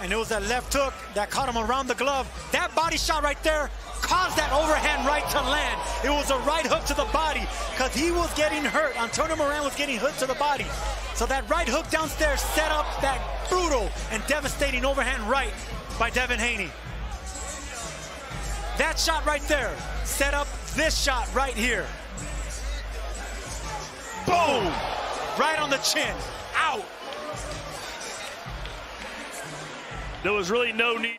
And it was that left hook that caught him around the glove. That body shot right there caused that overhand right to land. It was a right hook to the body because he was getting hurt. Antonio Moran was getting hit to the body. So that right hook downstairs set up that brutal and devastating overhand right by Devin Haney. That shot right there set up this shot right here. Boom! Right on the chin. Out. There was really no need.